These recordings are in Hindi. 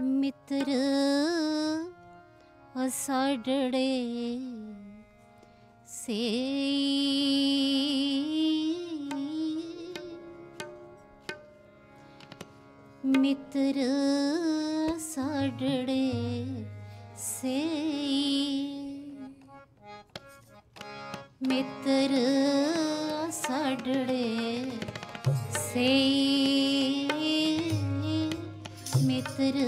ਮਿੱਤਰ ਅਸਾਡੜੇ ਸੇ ਮਿੱਤਰ ਸਾਡੜੇ ਸੇ ਮਿੱਤਰ ਸਾਡੜੇ ਸੇ ਮਿੱਤਰ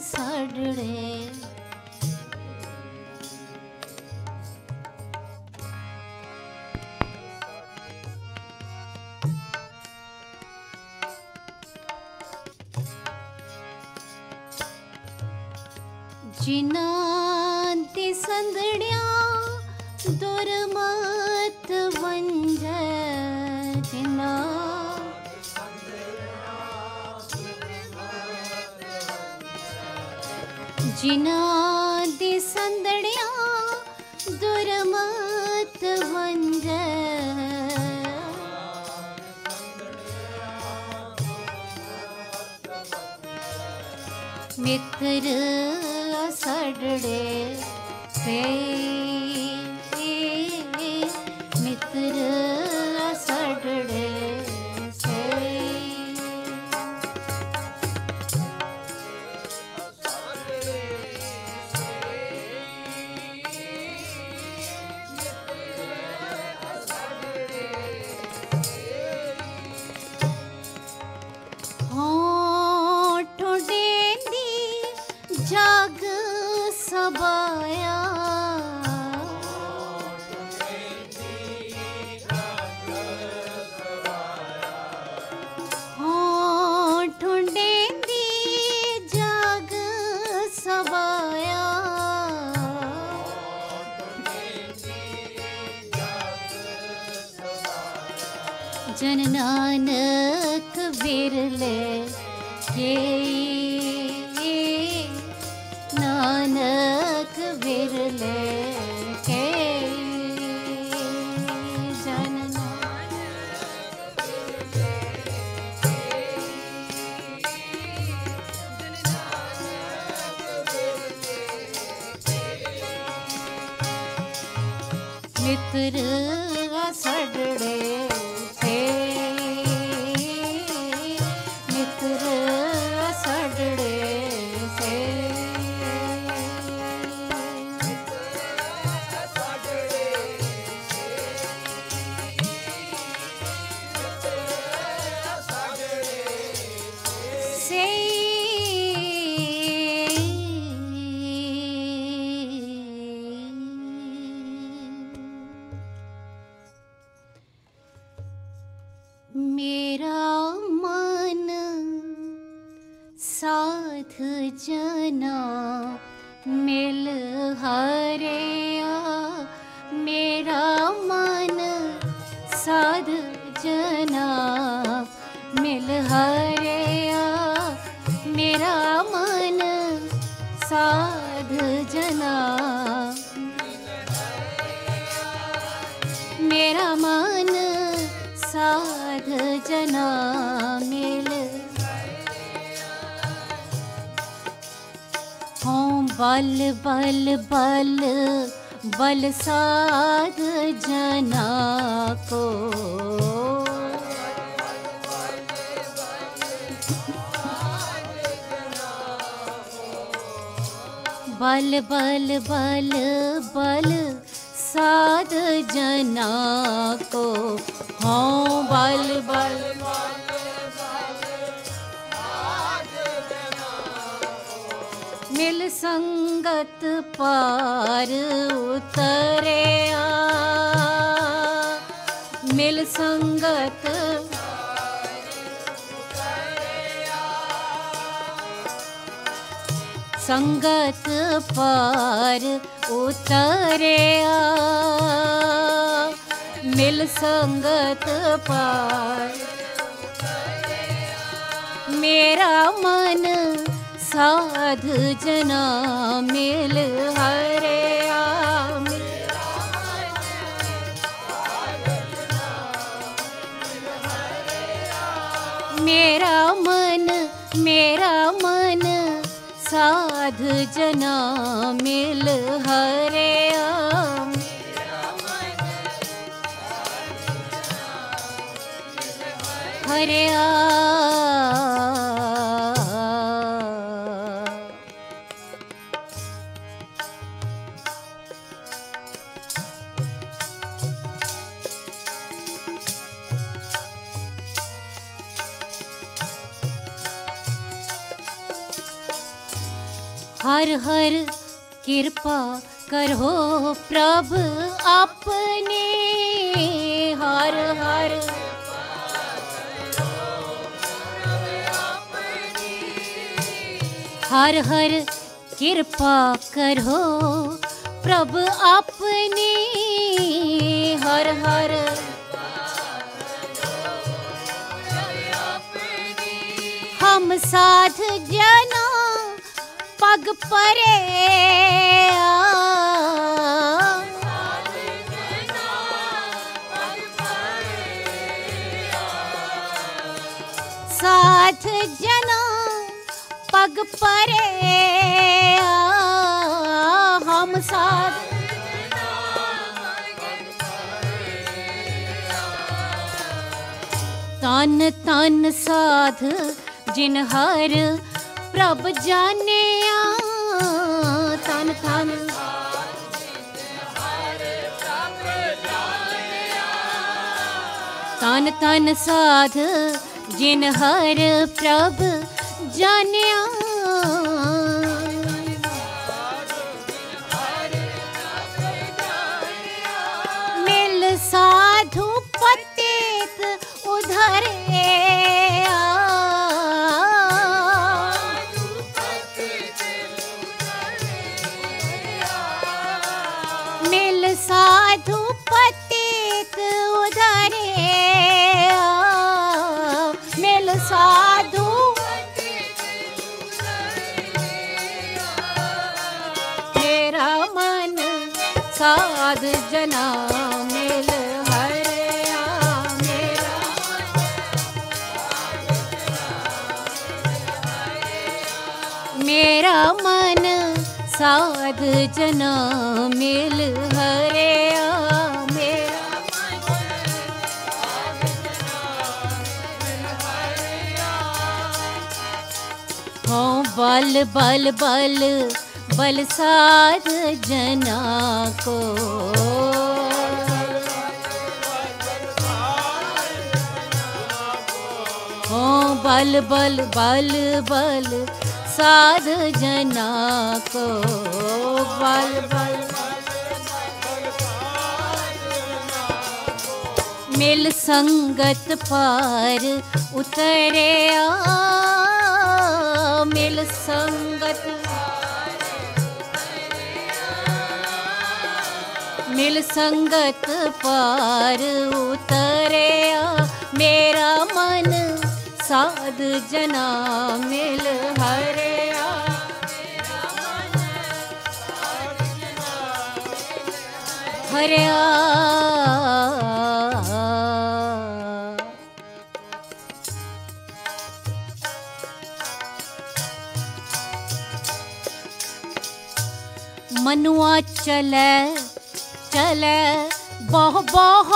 सड़े ਜਿਨ੍ਹਾਂ ਦੇ ਸੰਦੜਿਆ ਦੁਰਮਤ ਵੰਜੈ। ਮਿੱਤਰ ਸੜੜੇ ਸੇ नानक बिरल ये नानक बिरल बल बल बल साध जना को बल बल बल बल साध जना को हाँ बल बल ਸੰਗਤ ਪਾਰ ਉਤਰਿਆ। ਮਿਲ ਸੰਗਤ ਸੰਗਤ ਪਾਰ ਉਤਰਿਆ। ਮਿਲ ਸੰਗਤ ਪਾਰ। ਮੇਰਾ ਮਨ साध जना मिल हरे मेरा मन मेरा मन जना मिल हरे कृपा करो प्रभ अपने। हर हर। हर हर। कृपा करो प्रभ अपने। हर हर। हम साध जना ਸਾਥ ਜਨਾ ਪਗ ਪਰੇ ਹਮ ਸਾਥ ਤਨ ਤਨ ਸਾਧ ਜਿਨ ਹਰ ਪ੍ਰਭ ਜਾਣੇ तन साध जिन हर प्रभ जानिया मन साध जना मिल हरिया मेरा बल बल बल बल साध जना को। हो, बल बल बल बल साध जना को बल बल, मिल संगत पार उतरे आ। मिल संगत मिल संगत पार उतरे आ। मेरा मन साध जना मिल हरे हरे मनुआ चले चले बह बह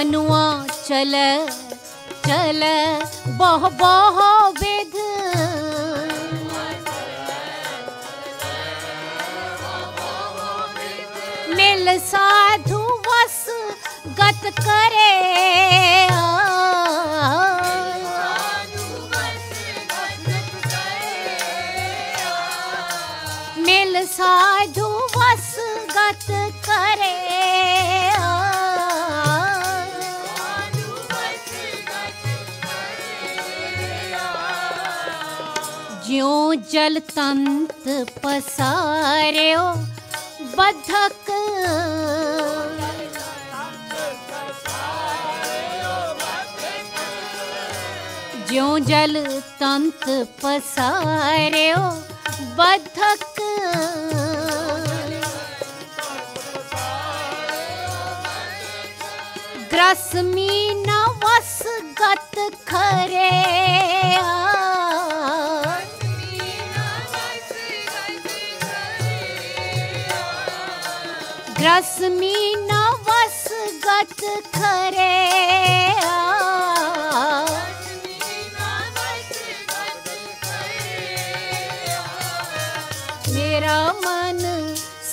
मनुआ चले चले बह बह विध मिल साधु वस गत करे मिल जल जलतंत पसार्यो बधक। ज्यों जल तंत पसारे पसार्यो बधक। ग्रसमी नवस गत खरे। वसमी न वसगत खरे मेरा मन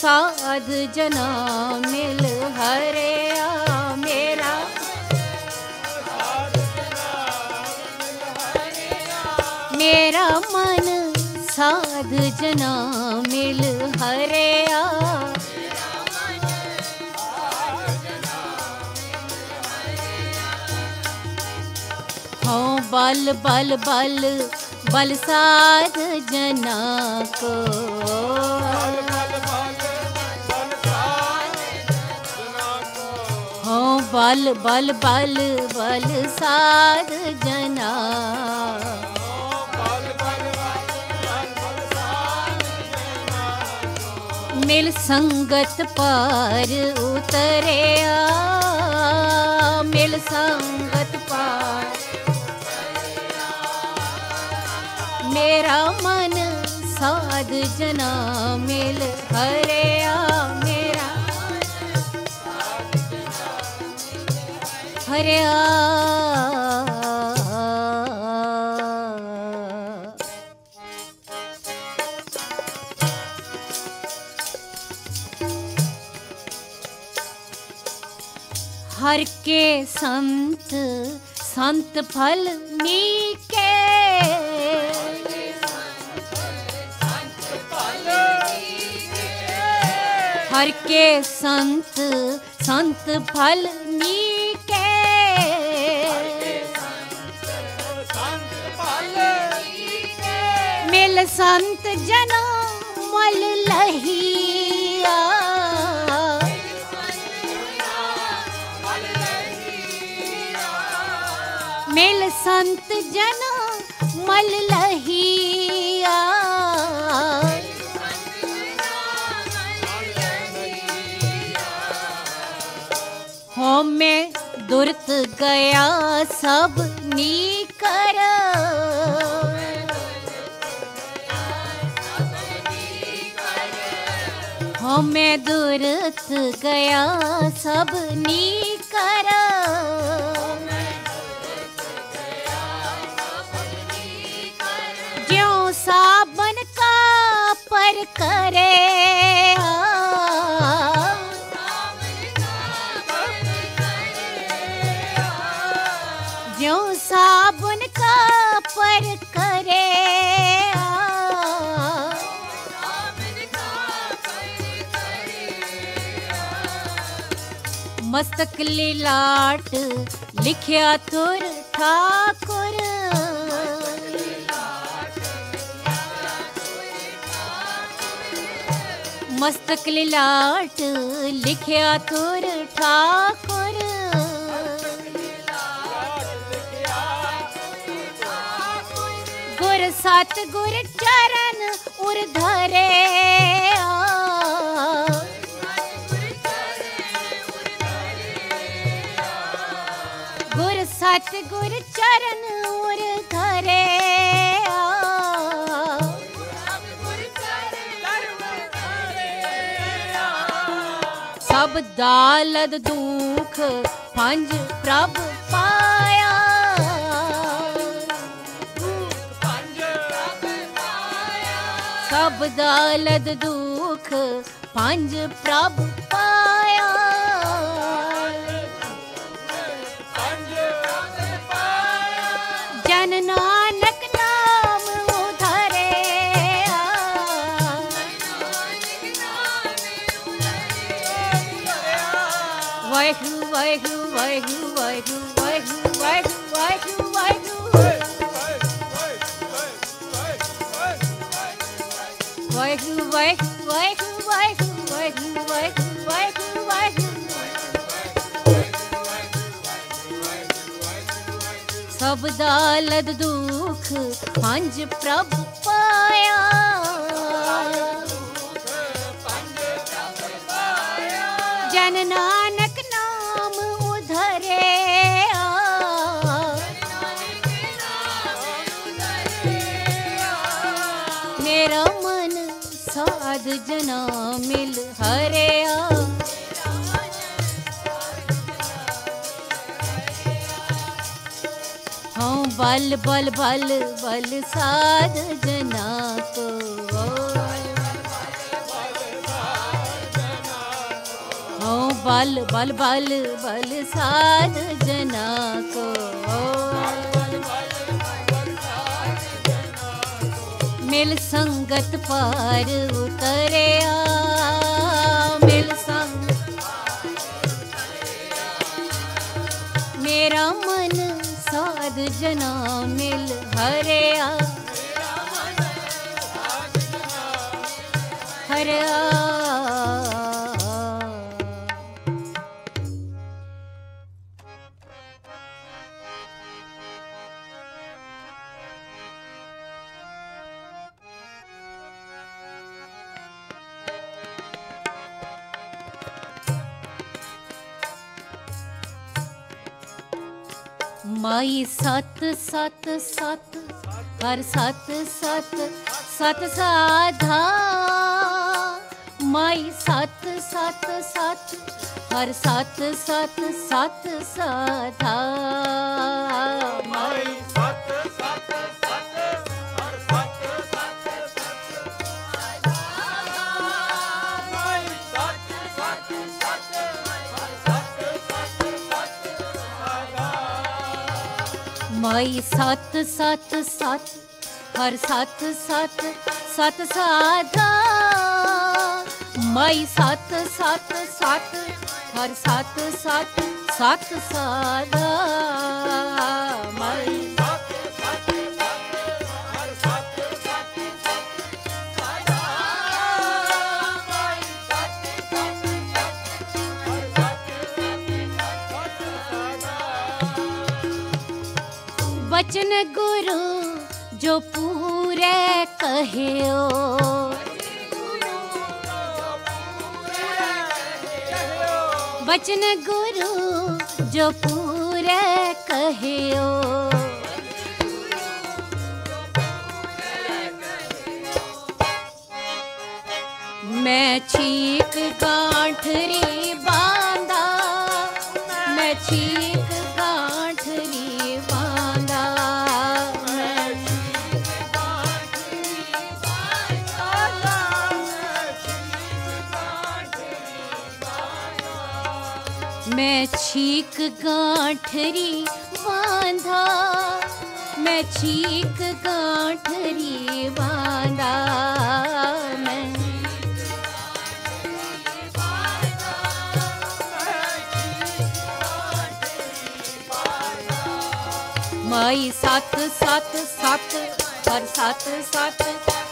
साध जना मिल हरे मेरा मेरा मन साध जना मिल बल बल बल बल साध जना को हाँ बल बल बल बल साध जना मिल संगत पार उतरे आ मिल संगत ਮੇਰਾ ਮਨ ਸਾਧ ਜਨਾ ਮਿਲ ਹਰਿਆ ਮੇਰਾ ਹਰਿਆ ਹਰ ਕੇ ਸੰਤ ਸੰਤ ਫਲ ਨੀਕੇ हर के संत संत फल मीके मिल संत जना मल लहिया। मिल संत जना मल तुरत गया सब नीकर। हमें दुरत गया सब नीकर। ज्यो साबन का पर करे। आ ਮਸਤਕ ਲੇ ਲਾਟ ਲਿਖਿਆ ਤੁਰ ਠਾਕੁਰ। ਮਸਤਕ ਲੇ ਲਾਟ ਲਿਖਿਆ ਤੁਰ ਠਾਕੁਰ। ਗੁਰ ਸਤ ਗੁਰ ਉਰ ਧਰੇ। ਦਾਲਦ ਦੁਖ ਪੰਜ ਪ੍ਰਭ ਪਾਇਆ। ਸਭ ਦਾਲਦ ਦੁਖ ਪੰਜ ਪ੍ਰਭ ਵਾਹਿਗੁਰੂ ਸਭ ਦਾ ਲਦ ਦੁਖ ਜਨਾ ਮਿਲ ਹਰਿਆ। ਹਉ ਬਲ ਬਲ ਬਲ ਬਲ ਸਾਧ ਜਨਾ ਕੋ ਹਉ ਬਲ ਬਲ ਬਲ ਬਲ ਸਾਧ ਜਨਾ ਕੋ मिल संगत पार उतरे मिल संग मेरा मन साध जना मिल हरिया हरिया ਮਾਈ ਸਤ ਸਤ ਸਤ ਹਰ ਸਤ ਸਤ ਸਤ ਸਾਧਾ। ਮਾਈ ਸਤ ਸਤ ਸਤ ਹਰ ਸਤ ਸਤ ਸਤ ਸਾਧਾ। ਮਾਈ ਸਤ ਸਤ ਸਤ, ਹਰ ਸਤ ਸਤ ਸਤ ਸਾਧਾ। ਮਾਈ ਸਤ ਸਤ ਸਤ, ਹਰ ਸਤ ਸਤ ਸਤ ਸਾਧਾ। बचन गुरु जो पूरे कहियो बचन गुरु जो पूरे कहियो मैं छीक गांठरी बांधा ਮੈਂ ਛੀਕ ਗਾਂਠਰੀ ਬਾਂਧਾ ਮੈਂ ਛੀਕ ਗਾਂਠਰੀ ਬਾਂਧਾ ਮੈਂ ਮਾਈ ਸਤ ਸਤ ਸਤ, ਹਰ ਸਤ ਸਤ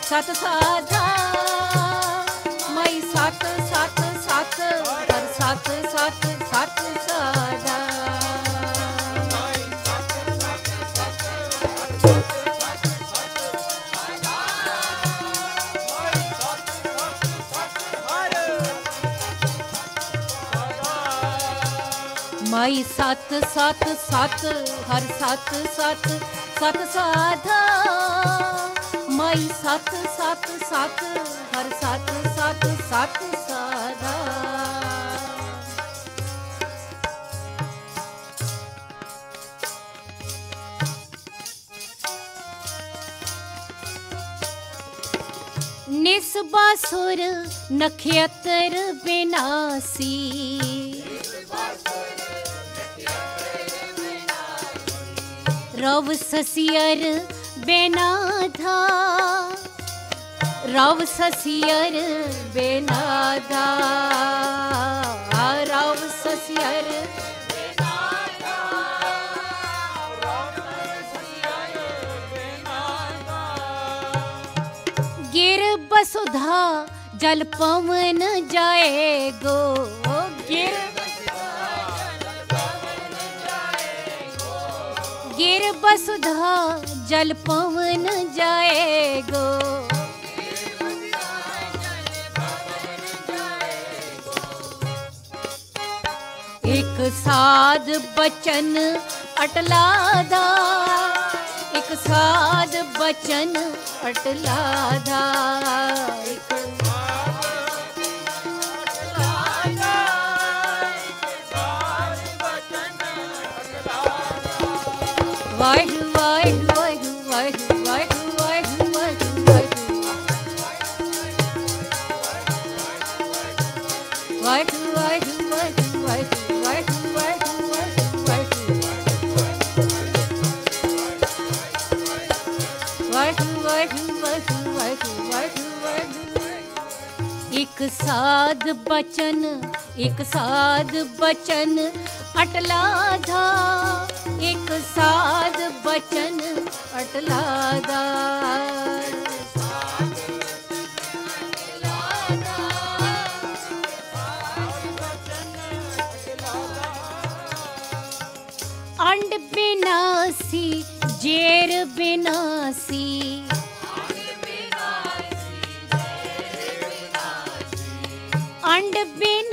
ਸਤ ਸਾਜਾ ਮਾਈ ਸਤ ਸਤ ਸਤ, ਹਰ ਸਤ ਸਤ ਮਾਈ ਸਤ ਸਤ ਸਤ ਹਰ ਸਤ ਸਤ ਸਤ ਸਾਧਾ ਮਾਈ ਸਤ ਸਤ ਸਤ ਹਰ ਸਤ ਸਤ ਸਤ गणेश बासुर नक्षत्र विनाशी। रव ससियर बेनाधा। रव ससियर बेनाधा। रव ससियर बसुधा जल पवन जाए गो। गिर गिर बसुधा जल पवन जाएगो एक साध बचन अटलादा एक साध बचन हटला ਇੱਕ ਸਾਧ ਬਚਨ, ਇੱਕ ਸਾਧ ਬਚਨ ਅਟਲਾਦਾ ਇੱਕ ਸਾਧ ਬਚਨ ਅਟਲਾਦਾ ਅੰਡ ਬਿਨਾਸੀ ਜੇਰ ਬਿਨਾਸੀ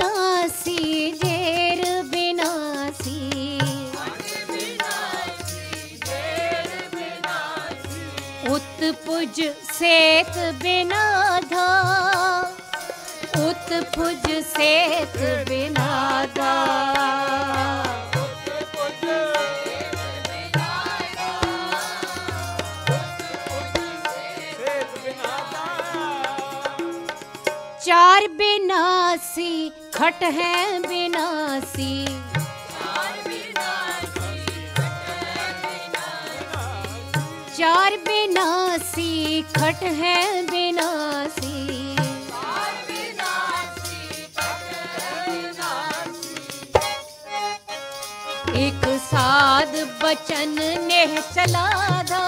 विनाशी जेर विनाशी उत्पुज सेत बिना धा उत्पुज सेत बिना धा चार बिनासी खट है बिनासी चार बिनासी खट है बिनासी एक साध बचन ने चलादा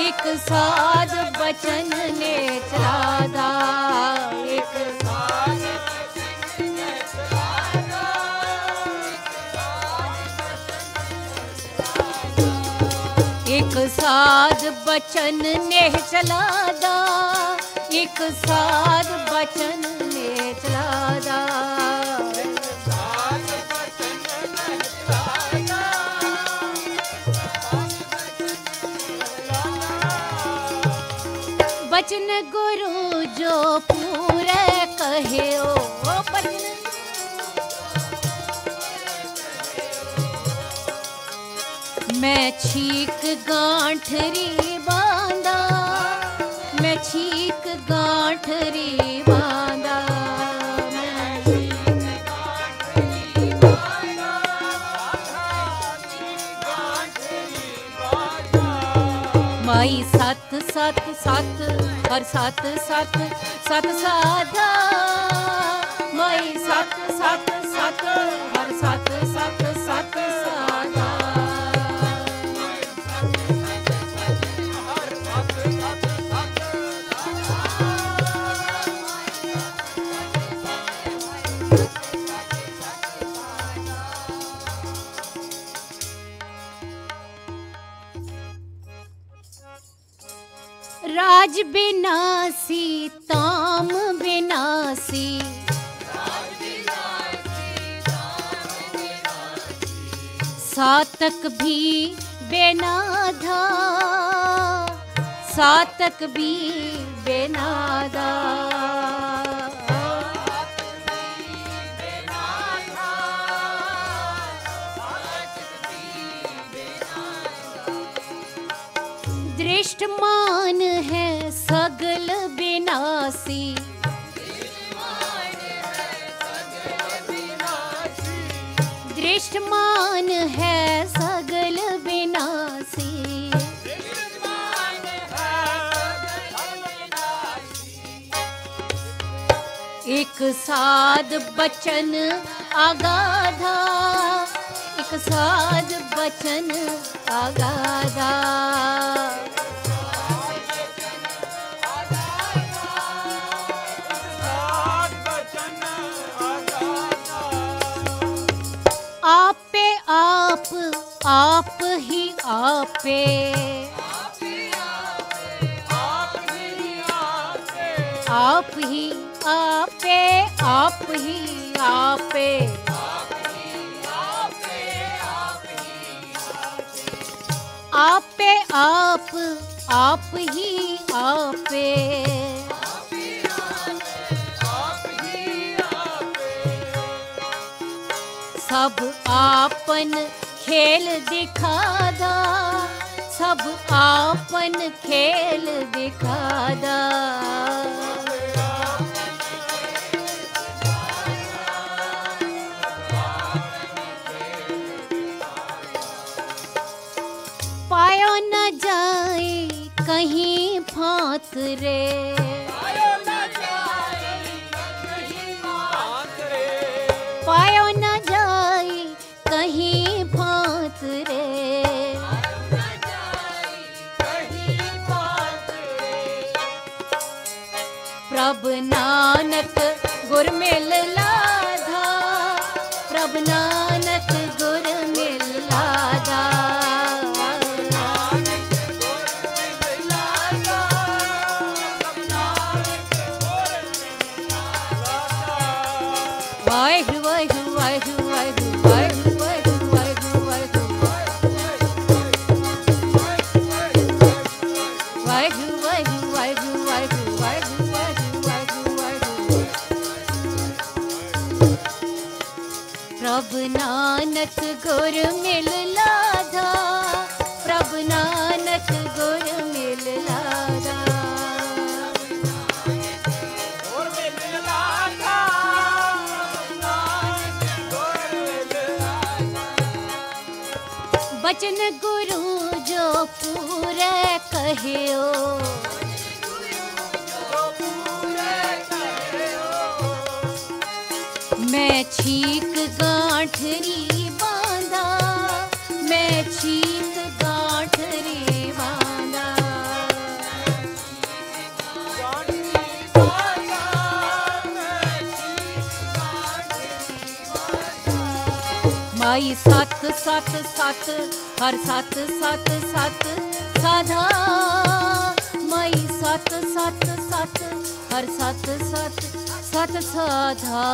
एक साध बचन ने चलादा एक एक साध ਇੱਕ ਸਾਧ ਬਚਨ ਨੇ ਚਲਾਦਾ ਇੱਕ ਸਾਧ ਬਚਨ ਨੇ ਚਲਾਦਾ ਬਚਨ ਗੁਰੂ ਜੋ ਪੂਰੇ ਕਹਿਓ ਮੈਂ ਛੀਕ ਗਾਂਠਰੀ ਬਾਂਦਾ, ਮੈਂ ਛੀਕ ਗਾਂਠਰੀ ਬਾਂਦਾ। ਮਾਈ ਸਤ ਸਤ ਸਤ, ਹਰ ਸਤ ਸਤ ਸਤ ਸਾਧਾ ਮਾਈ ਸਤ ਸਤ ਸਤ, ਹਰ ਸਤ ਸਤ ਸਤ राज बिनासी ताम बिनासी। सातक भी बेनाधा सातक भी बेनादा। दृष्टमान है सगल बिनासी दृष्टमान है सगल बिनासी एक साध बचन आगाधा एक साध बचन आगाधा आप ही आपे। आप ही आपे आप ही आपे। आपे आप आप ही आपे। सब आपन खेल दिखादा सब आपन खेल दिखादा पायो न जाए कहीं फात रे। ਪ੍ਰਭ ਨਾਨਕ ਗੁਰ ਮਿਲ ਲਾਧਾ ਪ੍ਰਭ ਨਾਨਕ बचन गुरु जो पूरे कहियो। मैं छीक गांठरी ਗਾਈ ਸਤ ਸਤ ਸਤ, ਹਰ ਸਤ ਸਤ ਸਤ, ਸਾਧਾ। ਮਾਈ ਸਤ ਸਤ ਸਤ, ਹਰ ਸਤ ਸਤ ਸਤ ਸਾਧਾ।